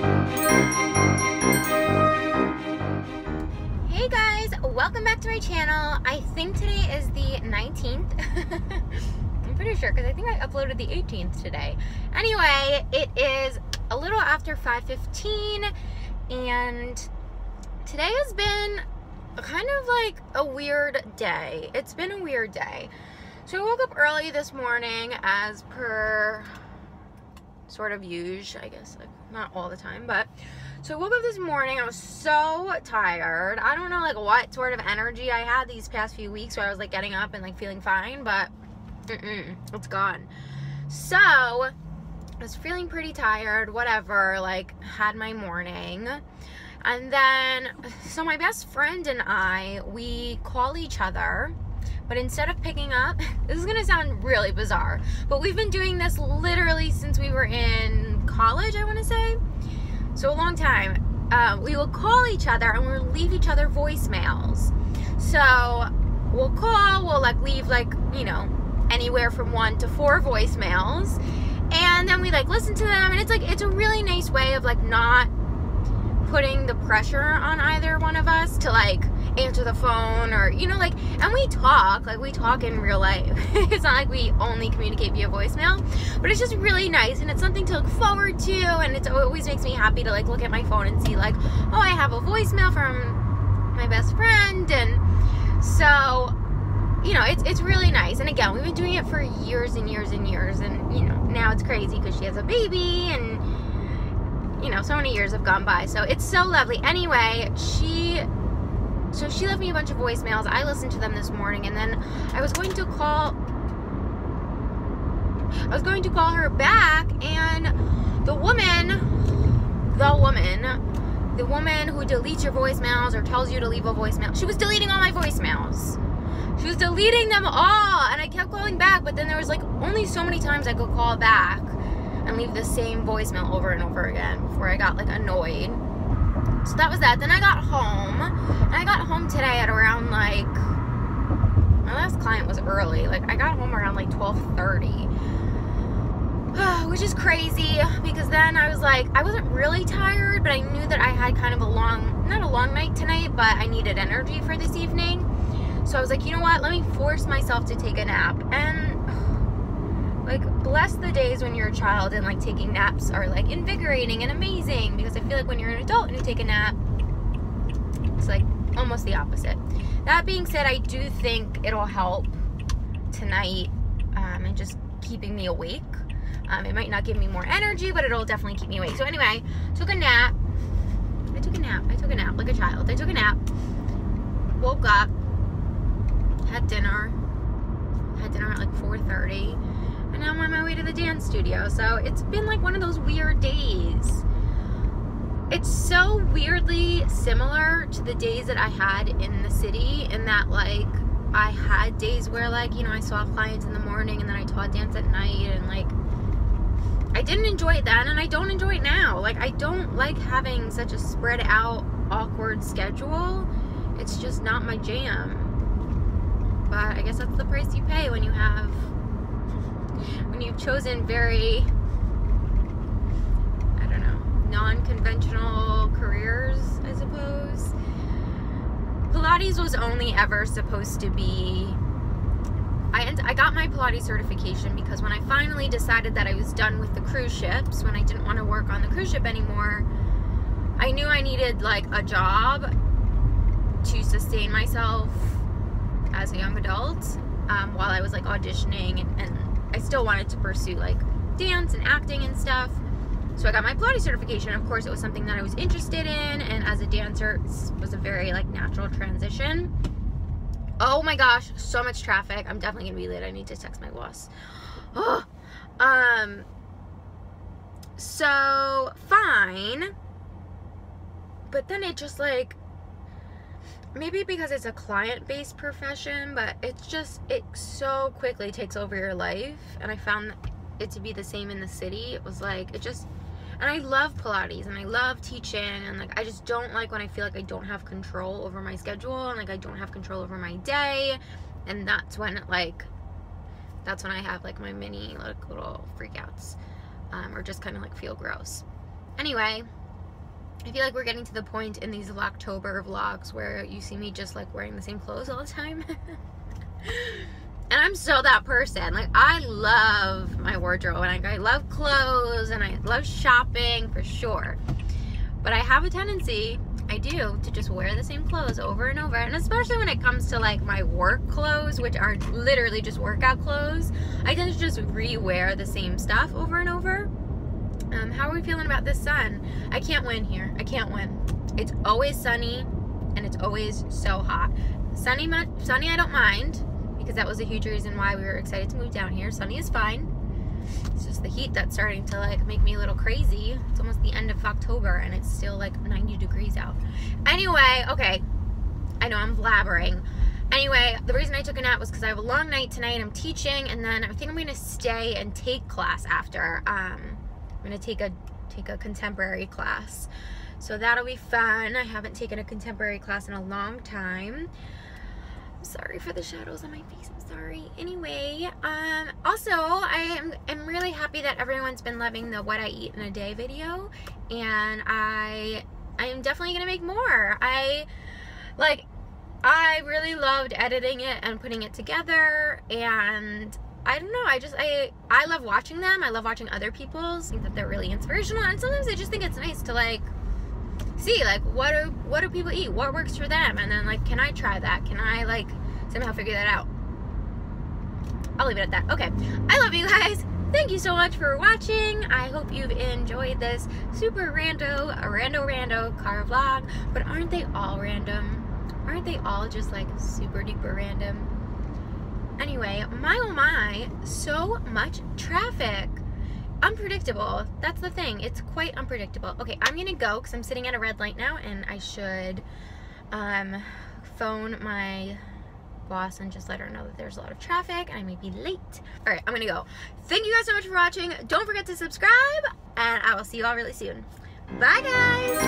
Hey guys, welcome back to my channel. I think today is the 19th. I'm pretty sure because I think I uploaded the 18th today. Anyway, it is a little after 5.15 and today has been kind of like a weird day. It's been a weird day. So I woke up early this morning as per sort of usual, I guess, like not all the time, but so I woke up this morning. I was so tired. I don't know like what sort of energy I had these past few weeks where I was like getting up and like feeling fine, but mm-mm, it's gone. So I was feeling pretty tired, whatever, like had my morning. And then, so my best friend and I, we call each other, but instead of picking up, this is gonna sound really bizarre, but we've been doing this literally since we were in college, I wanna say. So a long time. Uh, we will call each other and we'll leave each other voicemails. So we'll call, we'll like leave like, you know, anywhere from one to four voicemails. And then we like listen to them and it's like, it's a really nice way of like not putting the pressure on either one of us to like answer the phone or you know like and we talk like we talk in real life it's not like we only communicate via voicemail but it's just really nice and it's something to look forward to and it always makes me happy to like look at my phone and see like oh i have a voicemail from my best friend and so you know it's it's really nice and again we've been doing it for years and years and years and you know now it's crazy because she has a baby and you know, so many years have gone by. So it's so lovely. Anyway, she so she left me a bunch of voicemails. I listened to them this morning and then I was going to call I was going to call her back and the woman the woman the woman who deletes your voicemails or tells you to leave a voicemail she was deleting all my voicemails she was deleting them all and I kept calling back but then there was like only so many times I could call back and leave the same voicemail over and over again before I got like annoyed. So that was that. Then I got home. And I got home today at around like my last client was early. Like I got home around like 12:30. Which is crazy because then I was like I wasn't really tired, but I knew that I had kind of a long not a long night tonight, but I needed energy for this evening. So I was like, you know what? Let me force myself to take a nap. And like bless the days when you're a child and like taking naps are like invigorating and amazing because I feel like when you're an adult and you take a nap it's like almost the opposite. That being said, I do think it'll help tonight um, and just keeping me awake. Um, it might not give me more energy, but it'll definitely keep me awake. So anyway, took a nap. I took a nap. I took a nap like a child. I took a nap. Woke up. Had dinner. Had dinner at like 4:30 and now I'm on my way to the dance studio. So it's been like one of those weird days. It's so weirdly similar to the days that I had in the city, in that like I had days where like, you know, I saw clients in the morning and then I taught dance at night and like I didn't enjoy it then and I don't enjoy it now. Like I don't like having such a spread out awkward schedule. It's just not my jam. But I guess that's the price you pay when you have you've chosen very, I don't know, non conventional careers, I suppose. Pilates was only ever supposed to be. I, I got my Pilates certification because when I finally decided that I was done with the cruise ships, when I didn't want to work on the cruise ship anymore, I knew I needed like a job to sustain myself as a young adult um, while I was like auditioning and, and still wanted to pursue like dance and acting and stuff. So I got my Pilates certification. Of course, it was something that I was interested in, and as a dancer, it was a very like natural transition. Oh my gosh, so much traffic. I'm definitely gonna be late. I need to text my boss. Oh, um. So fine, but then it just like maybe because it's a client-based profession, but it's just it so quickly takes over your life. And I found it to be the same in the city. It was like it just and I love Pilates and I love teaching and like I just don't like when I feel like I don't have control over my schedule and like I don't have control over my day and that's when like that's when I have like my mini like little freakouts um, or just kind of like feel gross. Anyway, I feel like we're getting to the point in these October vlogs where you see me just like wearing the same clothes all the time. and I'm still that person. Like I love my wardrobe and I, I love clothes and I love shopping for sure. But I have a tendency, I do, to just wear the same clothes over and over. And especially when it comes to like my work clothes, which are literally just workout clothes, I tend to just re-wear the same stuff over and over. Um, how are we feeling about this sun? I can't win here. I can't win. It's always sunny and it's always so hot. Sunny, sunny I don't mind because that was a huge reason why we were excited to move down here. Sunny is fine. It's just the heat that's starting to like make me a little crazy. It's almost the end of October and it's still like 90 degrees out. Anyway, okay. I know I'm blabbering. Anyway, the reason I took a nap was because I have a long night tonight. I'm teaching and then I think I'm going to stay and take class after. Um, I'm going to take a take a contemporary class. So that'll be fun. I haven't taken a contemporary class in a long time. I'm sorry for the shadows on my face. I'm sorry. Anyway, um, also, I am am really happy that everyone's been loving the what I eat in a day video, and I I am definitely gonna make more. I like I really loved editing it and putting it together, and I don't know. I just I I love watching them. I love watching other people's. I think that they're really inspirational, and sometimes I just think it's nice to like see like what do what do people eat? What works for them? And then like can i try that? Can i like somehow figure that out? I'll leave it at that. Okay. I love you guys. Thank you so much for watching. I hope you've enjoyed this super rando rando rando car vlog. But aren't they all random? Aren't they all just like super duper random anyway my oh my so much traffic unpredictable. That's the thing. It's quite unpredictable. Okay, I'm gonna go because I'm sitting at a red light now and I should um, phone my boss and just let her know that there's a lot of traffic and I may be late. All right, I'm gonna go. Thank you guys so much for watching. Don't forget to subscribe and I will see you all really soon. Bye guys!